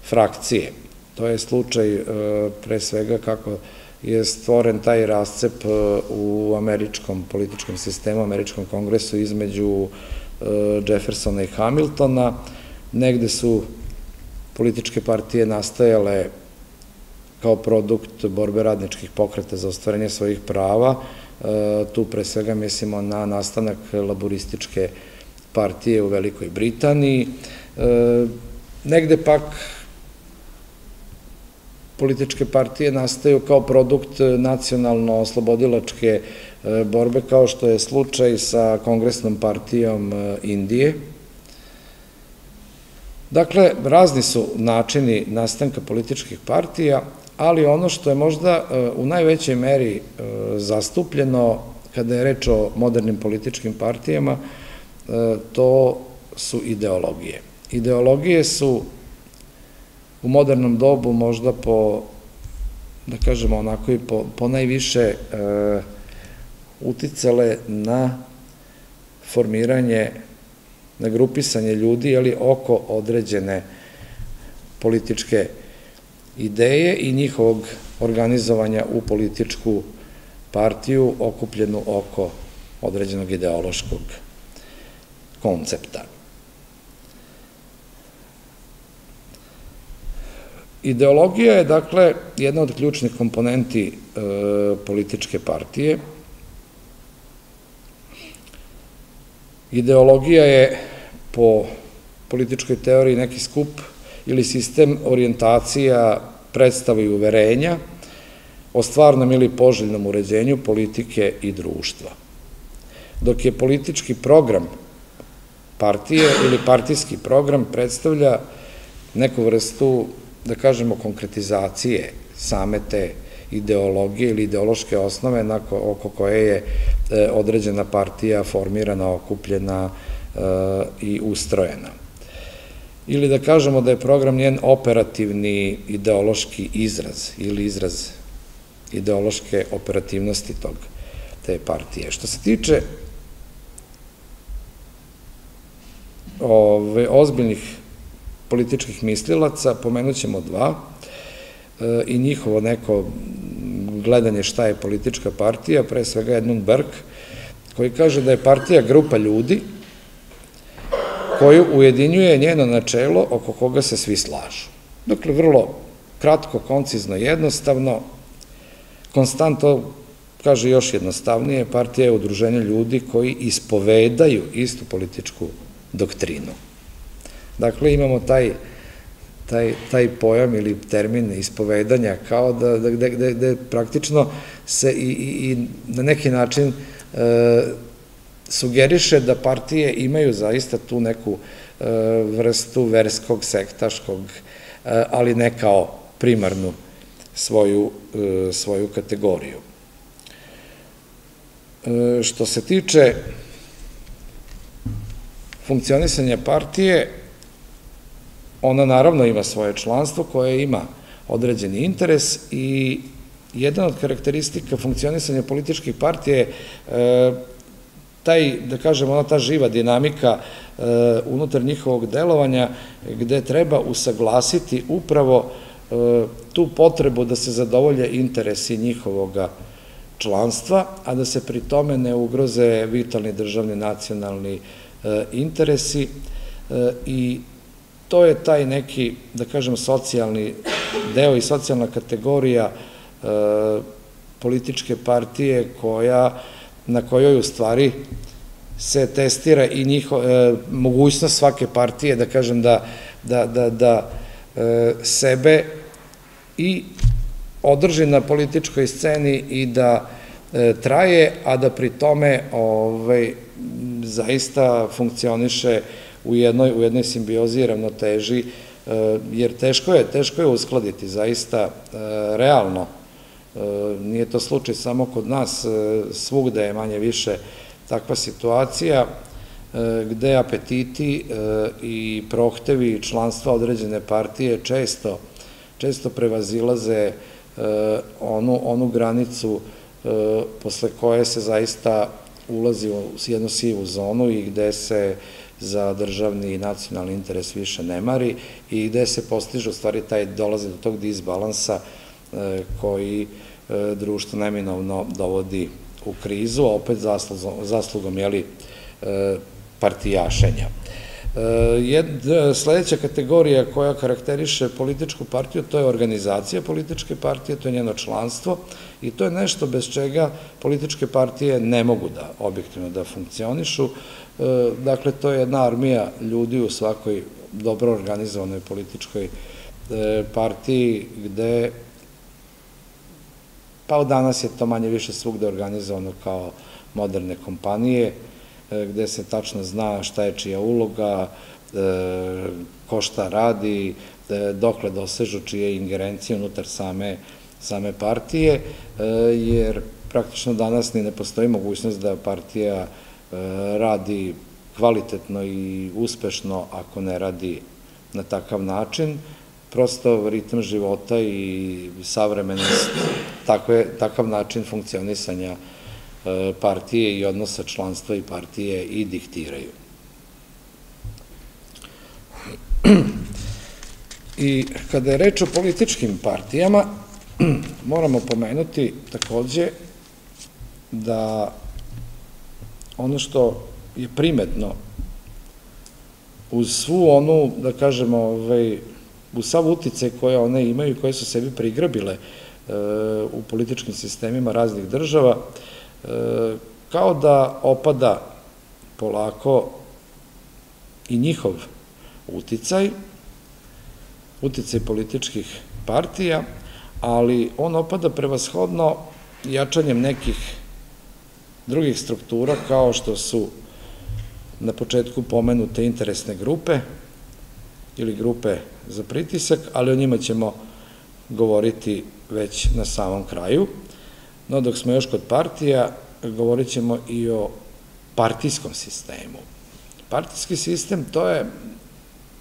frakcije. To je slučaj e, pre svega kako je stvoren taj rascep u američkom političkom sistemu, američkom kongresu između Jeffersona i Hamiltona. Negde su političke partije nastajale kao produkt borbe radničkih pokreta za ostvarenje svojih prava. E, tu pre svega mislimo na nastanak laborističke partije u Velikoj Britaniji. E, negde pak političke partije nastaju kao produkt nacionalno-oslobodilačke e, borbe, kao što je slučaj sa kongresnom partijom Indije. Dakle, razni su načini nastanka političkih partija, ali ono što je možda e, u najvećoj meri e, zastupljeno kada je reč o modernim političkim partijama, e, to su ideologije. Ideologije su u modernom dobu možda po, da kažemo onako i po, po najviše uticale na formiranje, na grupisanje ljudi, ali oko određene političke ideje i njihovog organizovanja u političku partiju okupljenu oko određenog ideološkog koncepta. Ideologija je, dakle, jedna od ključnih komponenti e, političke partije. Ideologija je po političkoj teoriji neki skup ili sistem orijentacija, predstava i uverenja o stvarnom ili poželjnom uređenju politike i društva. Dok je politički program partije ili partijski program predstavlja neku vrstu, da kažemo, konkretizacije same te ideologije ili ideološke osnove oko koje je e, određena partija formirana, okupljena e, i ustrojena ili da kažemo da je program njen operativni ideološki izraz ili izraz ideološke operativnosti tog, te partije. Što se tiče ozbiljnih političkih mislilaca, pomenut ćemo dva e, i njihovo neko gledanje šta je politička partija, pre svega Edmund Burke, koji kaže da je partija grupa ljudi koju ujedinjuje njeno načelo oko koga se svi slažu. Dakle, vrlo kratko, koncizno, jednostavno, konstanto, kaže još jednostavnije, partija je udruženje ljudi koji ispovedaju istu političku doktrinu. Dakle, imamo taj taj, taj pojam ili termin ispovedanja, kao da, da gde, praktično se i, i, i na neki način e, sugeriše da partije imaju zaista tu neku e, vrstu verskog, sektaškog, e, ali ne kao primarnu svoju, svoju kategoriju. Što se tiče funkcionisanja partije, ona naravno ima svoje članstvo koje ima određeni interes i jedan od karakteristika funkcionisanja političkih partije je taj, da kažem, ona ta živa dinamika e, unutar njihovog delovanja gde treba usaglasiti upravo e, tu potrebu da se zadovolje interesi njihovoga članstva, a da se pri tome ne ugroze vitalni državni nacionalni interesi i to je taj neki, da kažem, socijalni deo i socijalna kategorija političke partije koja na kojoj u stvari se testira i njiho, e, mogućnost svake partije, da kažem, da, da, da, da e, sebe i održi na političkoj sceni i da e, traje, a da pri tome ovaj, zaista funkcioniše u jednoj, u jednoj simbiozi i ravnoteži, e, jer teško je, teško je uskladiti zaista e, realno. E, nije to slučaj samo kod nas, svugde je manje više takva situacija gde apetiti i prohtevi članstva određene partije često, često prevazilaze onu, onu granicu posle koje se zaista ulazi u jednu sivu zonu i gde se za državni i nacionalni interes više ne mari i gde se postiže u stvari taj dolazi do tog disbalansa koji e, društvo neminovno dovodi u krizu, opet zaslugom, e, partijašenja. E, sledeća kategorija koja karakteriše političku partiju, to je organizacija političke partije, to je njeno članstvo i to je nešto bez čega političke partije ne mogu da objektivno da funkcionišu. Dakle, to je jedna armija ljudi u svakoj dobro organizovanoj političkoj partiji gde Pa od danas je to manje više svugde organizovano kao moderne kompanije, gde se tačno zna šta je čija uloga, e, ko šta radi, e, dokle dosežu čije ingerencije unutar same, same partije, jer praktično danas ni ne postoji mogućnost da partija radi kvalitetno i uspešno ako ne radi na takav način, prosto ritam života i savremenost, takav način funkcionisanja e, partije i odnosa članstva i partije i diktiraju. [clears throat] I kada je reč o političkim partijama, [clears throat] moramo pomenuti takođe da ono što je primetno uz svu onu, da kažemo, ovaj, u sav utice koje one imaju i koje su sebi prigrabile e, u političkim sistemima raznih država, e, kao da opada polako i njihov uticaj, uticaj političkih partija, ali on opada prevashodno jačanjem nekih drugih struktura kao što su na početku pomenute interesne grupe, ili grupe za pritisak, ali o njima ćemo govoriti već na samom kraju. No, dok smo još kod partija, govorit ćemo i o partijskom sistemu. Partijski sistem, to je,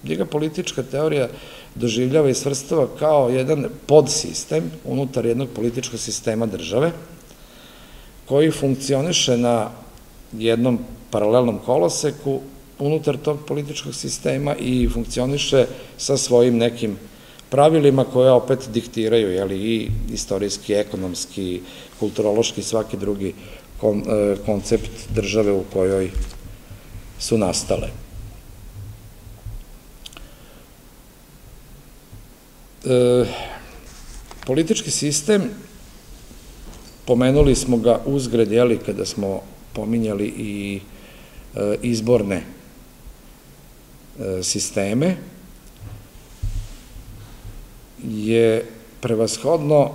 njega politička teorija doživljava i svrstava kao jedan podsistem unutar jednog političkog sistema države, koji funkcioniše na jednom paralelnom koloseku unutar tog političkog sistema i funkcioniše sa svojim nekim pravilima koje opet diktiraju i istorijski, ekonomski, kulturološki, svaki drugi e, koncept države u kojoj su nastale. E, politički sistem, pomenuli smo ga uzgred, jeli, kada smo pominjali i e, izborne E, sisteme, je prevashodno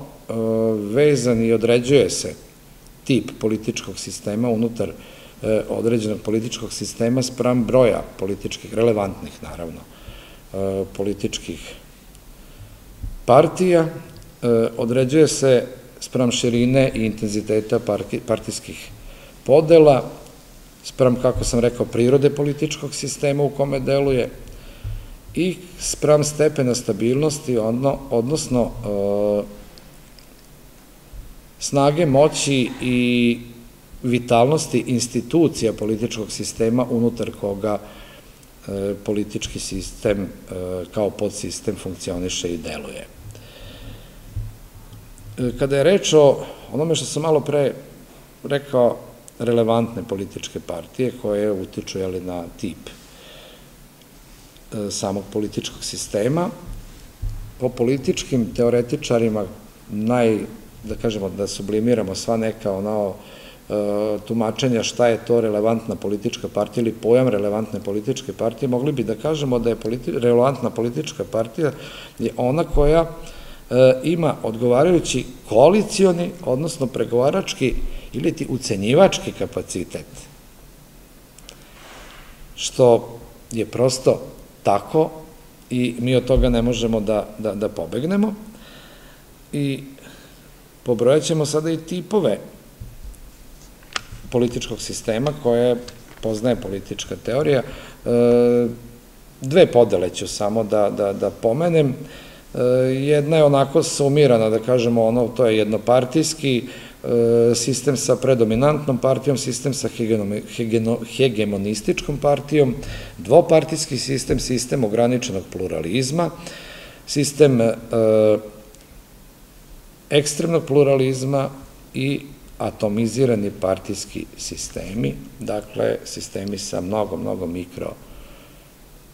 vezan i određuje se tip političkog sistema unutar određenog političkog sistema sprem broja političkih, relevantnih naravno, političkih partija, određuje se sprem širine i intenziteta partijskih podela, sprem, kako sam rekao, prirode političkog sistema u kome deluje i sprem stepena stabilnosti, odnosno e, snage moći i vitalnosti institucija političkog sistema unutar koga e, politički sistem e, kao podsistem funkcioniše i deluje. Kada je reč o onome što sam malo pre rekao, relevantne političke partije koje utiču jeli, na tip samog političkog sistema, po političkim teoretičarima naj, da kažemo, da sublimiramo sva neka ono e, tumačenja šta je to relevantna politička partija ili pojam relevantne političke partije, mogli bi da kažemo da je relevantna politička partija je ona koja E, ima odgovarajući koalicioni, odnosno pregovarački ili ti ucenjivački kapacitet, što je prosto tako i mi od toga ne možemo da, da, da pobegnemo i pobrojat ćemo sada i tipove političkog sistema koje poznaje politička teorija. E, dve podele ću samo da, da, da pomenem. E, jedna je onako sumirana, da kažemo, ono, to je jednopartijski sistem sa predominantnom partijom, sistem sa hegemonističkom partijom, dvopartijski sistem, sistem ograničenog pluralizma, sistem e, ekstremnog pluralizma i atomizirani partijski sistemi, dakle, sistemi sa mnogo, mnogo mikro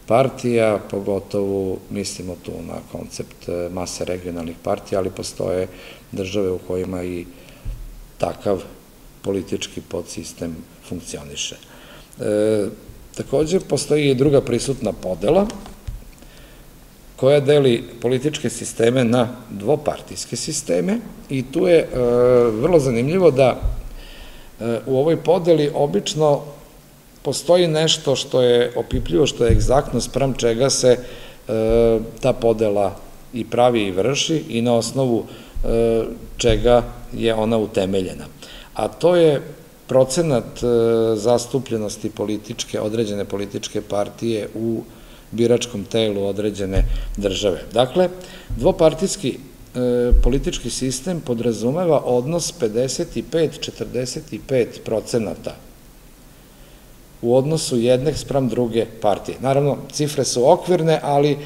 partija, pogotovo mislimo tu na koncept e, mase regionalnih partija, ali postoje države u kojima i takav politički podsistem funkcioniše. E, takođe, postoji i druga prisutna podela, koja deli političke sisteme na dvopartijske sisteme i tu je e, vrlo zanimljivo da e, u ovoj podeli obično postoji nešto što je opipljivo, što je egzaktno sprem čega se e, ta podela i pravi i vrši i na osnovu čega je ona utemeljena. A to je procenat e, zastupljenosti političke, određene političke partije u biračkom telu određene države. Dakle, dvopartijski politički sistem podrazumeva odnos 55-45 procenata u odnosu jedne sprem druge partije. Naravno, cifre su okvirne, ali e,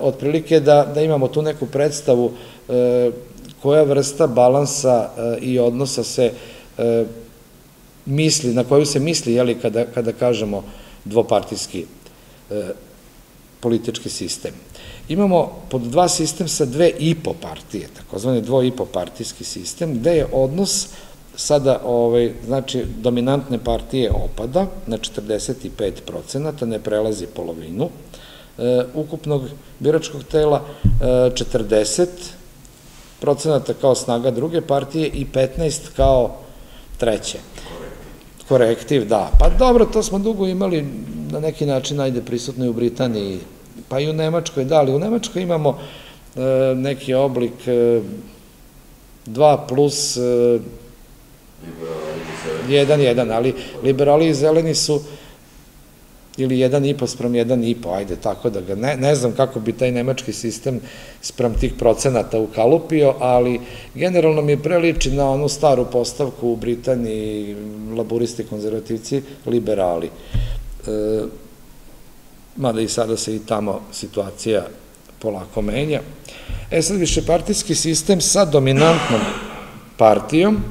otprilike da, da imamo tu neku predstavu e, koja vrsta balansa e, i odnosa se e, misli, na koju se misli, jeli, kada, kada kažemo dvopartijski e, politički sistem. Imamo pod dva sistem sa dve i po partije, takozvani dvo i po partijski sistem, gde je odnos sada, ovaj, znači, dominantne partije opada na 45 procenata, ne prelazi polovinu ukupnog biračkog tela, e, 40 procenata kao snaga druge partije i 15 kao treće. Korektiv, da. Pa dobro, to smo dugo imali na neki način, ajde, prisutno i u Britaniji, pa i u Nemačkoj, da, ali u Nemačkoj imamo e, neki oblik 2 e, plus e, Jedan, jedan, ali liberali i zeleni su ili jedan i po sprem jedan i po, ajde, tako da ga, ne, ne znam kako bi taj nemački sistem sprem tih procenata ukalupio, ali generalno mi preliči na onu staru postavku u Britaniji, laburisti, konzervativci, liberali. E, mada i sada se i tamo situacija polako menja. E sad više partijski sistem sa dominantnom partijom,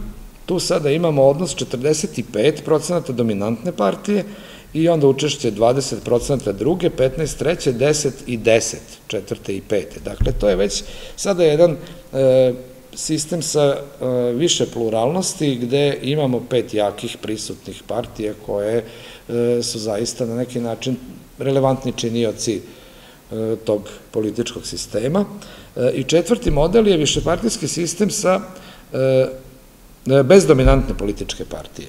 Tu sada imamo odnos 45% dominantne partije i onda učešće 20% druge, 15 treće, 10 i 10, četvrte i pete. Dakle, to je već sada jedan e, sistem sa e, više pluralnosti gde imamo pet jakih prisutnih partija koje e, su zaista na neki način relevantni činioci tog političkog sistema. I četvrti model je višepartijski sistem sa bez dominantne političke partije.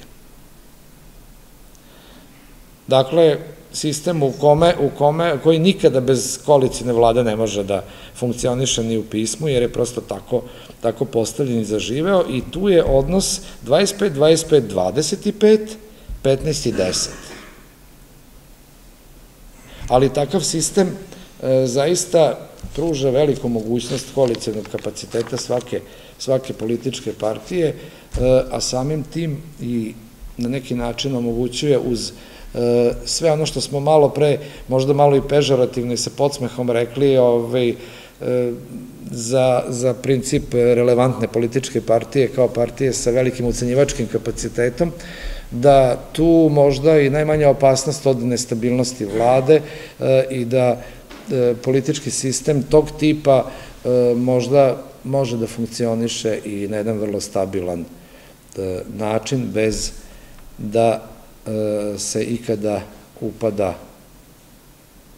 Dakle, sistem u kome, u kome, koji nikada bez koalicijne vlade ne može da funkcioniše ni u pismu, jer je prosto tako, tako postavljen i zaživeo i tu je odnos 25, 25, 25, 15 i 10. Ali takav sistem e, zaista pruža veliku mogućnost koalicijenog kapaciteta svake, svake političke partije, e, a samim tim i na neki način omogućuje uz sve ono što smo malo pre, možda malo i pežorativno i sa podsmehom rekli, ovaj, e, za, za princip relevantne političke partije kao partije sa velikim ucenjivačkim kapacitetom, da tu možda i najmanja opasnost od nestabilnosti vlade e, i da politički sistem tog tipa možda može da funkcioniše i na jedan vrlo stabilan način bez da E, se ikada upada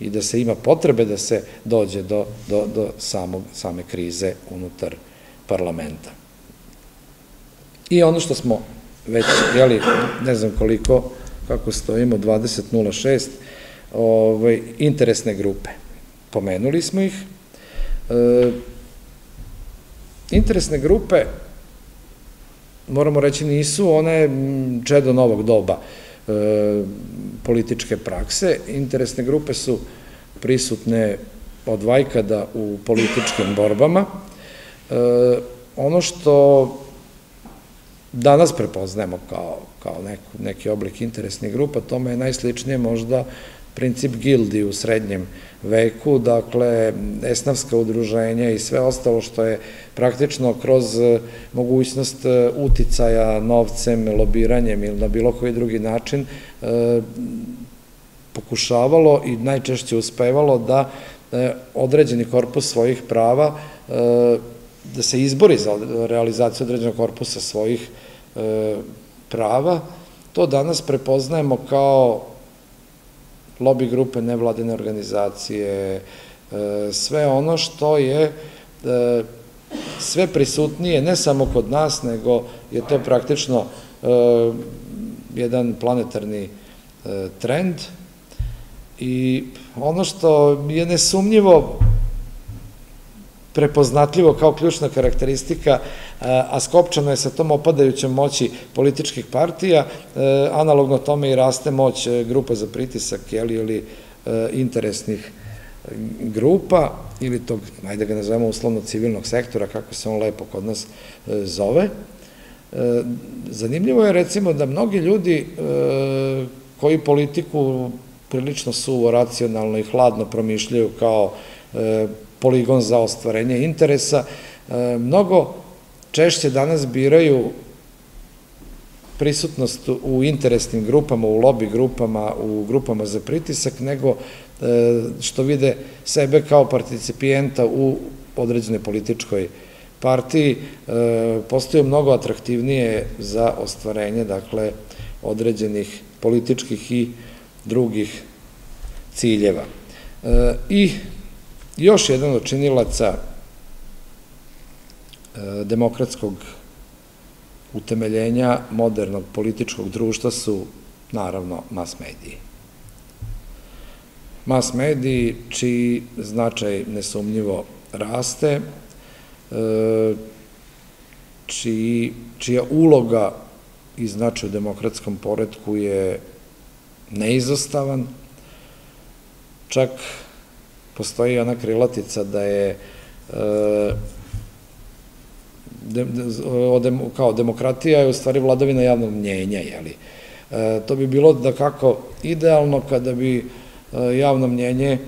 i da se ima potrebe da se dođe do, do, do samog, same krize unutar parlamenta. I ono što smo već, jeli, ne znam koliko, kako stojimo, 20.06, ovaj, interesne grupe. Pomenuli smo ih. E, interesne grupe, moramo reći, nisu one čedo novog doba. E, političke prakse. Interesne grupe su prisutne od vajkada u političkim borbama. E, ono što danas prepoznajemo kao, kao neki oblik interesnih grupa, tome je najsličnije možda princip gildi u srednjem veku, dakle, esnavska udruženja i sve ostalo što je praktično kroz e, mogućnost e, uticaja novcem, lobiranjem ili na bilo koji drugi način e, pokušavalo i najčešće uspevalo da određeni korpus svojih prava, da se izbori za realizaciju određenog korpusa svojih prava, to danas prepoznajemo kao lobby grupe, nevladine organizacije, e, sve ono što je e, sve prisutnije, ne samo kod nas, nego je to praktično e, jedan planetarni trend. I ono što je nesumnjivo prepoznatljivo kao ključna karakteristika, a skopčano je sa tom opadajućom moći političkih partija, e, analogno tome i raste moć e, grupa za pritisak, ili e, interesnih grupa, ili tog, najde ga nazovemo uslovno civilnog sektora, kako se on lepo kod nas zove. Zanimljivo je recimo da mnogi ljudi koji politiku prilično suvo, racionalno i hladno promišljaju kao poligon za ostvarenje interesa, e, mnogo češće danas biraju prisutnost u interesnim grupama, u lobby grupama, u grupama za pritisak, nego e, što vide sebe kao participijenta u određenoj političkoj partiji, e, postaju mnogo atraktivnije za ostvarenje, dakle, određenih političkih i drugih ciljeva. I Još jedan od činilaca e, demokratskog utemeljenja modernog političkog društva su, naravno, mas mediji. Mas mediji, čiji značaj nesumnjivo raste, e, čiji, čija uloga i značaj u demokratskom poredku je neizostavan, čak postoji ona krilatica da je e, kao demokratija je u stvari vladavina javnog mnjenja, jeli? E, to bi bilo da kako idealno kada bi e, javno mnjenje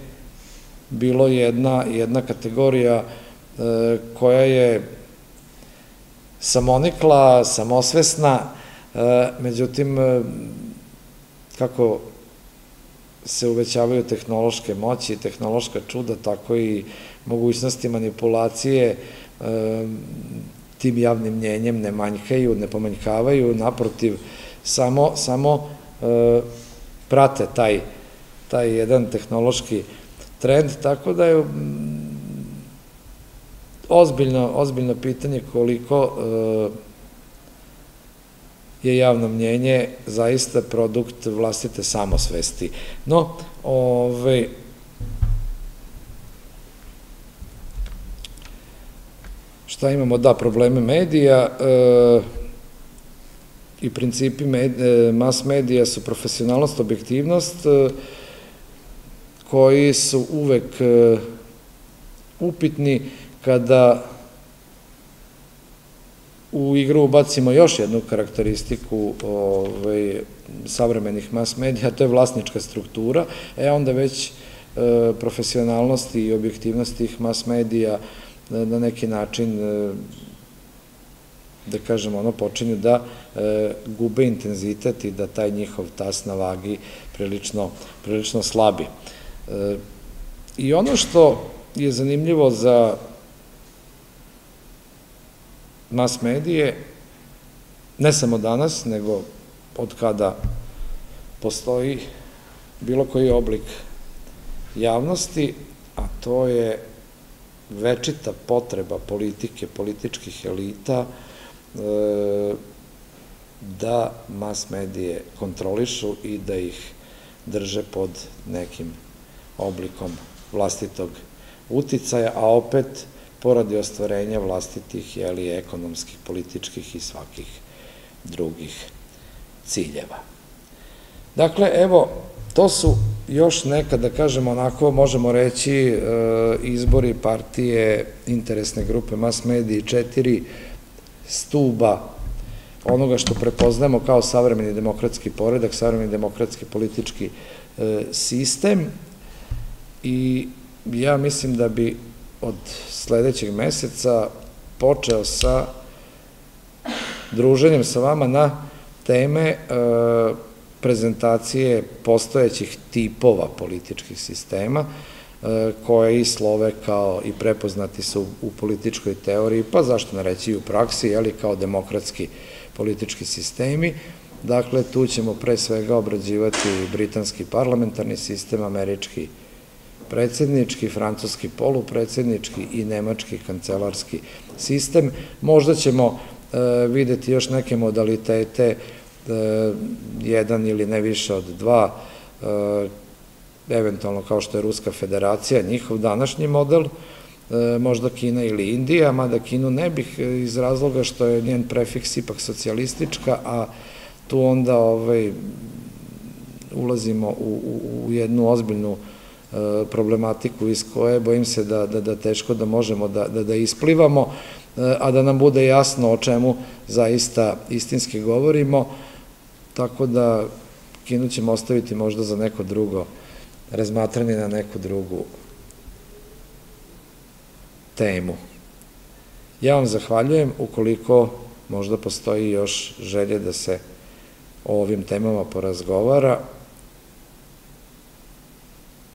bilo jedna, jedna kategorija koja je samonikla, samosvesna, međutim, kako se uvećavaju tehnološke moći i tehnološka čuda, tako i mogućnosti manipulacije tim javnim mnjenjem ne manjkaju, ne pomanjkavaju, naprotiv, samo, samo e, prate taj, taj jedan tehnološki trend, tako da je ozbiljno, ozbiljno pitanje koliko je javno mnjenje zaista produkt vlastite samosvesti. No, ovaj, šta imamo? Da, probleme medija e, i principi med, e, mas medija su profesionalnost, objektivnost, e, koji su uvek e, upitni kada u igru ubacimo još jednu karakteristiku ovaj, savremenih mas medija, to je vlasnička struktura, e onda već profesionalnost i objektivnost tih mas medija e, na neki način e, da kažemo, ono počinju da e, gube intenzitet i da taj njihov tas na vagi prilično, prilično slabi. I ono što je zanimljivo za mas medije, ne samo danas, nego od kada postoji bilo koji oblik javnosti, a to je večita potreba politike, političkih elita, e, da mas medije kontrolišu i da ih drže pod nekim oblikom vlastitog uticaja, a opet poradi ostvarenja vlastitih, jeli, ekonomskih, političkih i svakih drugih ciljeva. Dakle, evo, to su još neka, da kažemo onako, možemo reći, e, izbori partije, interesne grupe mas mediji, četiri stuba onoga što prepoznajemo kao savremeni demokratski poredak, savremeni demokratski politički e, sistem i ja mislim da bi od sledećeg meseca počeo sa druženjem sa vama na teme e, prezentacije postojećih tipova političkih sistema e, koje i slove kao i prepoznati su u političkoj teoriji, pa zašto ne reći i u praksi, jeli kao demokratski politički sistemi. Dakle, tu ćemo pre svega obrađivati britanski parlamentarni sistem, američki sistem, predsednički, francuski polupredsednički i nemački kancelarski sistem. Možda ćemo e, videti još neke modalitete, e, jedan ili ne više od dva, e, eventualno kao što je Ruska federacija, njihov današnji model, možda Kina ili Indija, mada Kinu ne bih iz razloga što je njen prefiks ipak socijalistička, a tu onda ovaj, ulazimo u, u, u jednu ozbiljnu problematiku iz koje bojim se da, da, da teško da možemo da, da, da isplivamo, e, a da nam bude jasno o čemu zaista istinski govorimo, tako da Kinu ćemo ostaviti možda za neko drugo razmatranje na neku drugu temu. Ja vam zahvaljujem ukoliko možda postoji još želje da se o ovim temama porazgovara,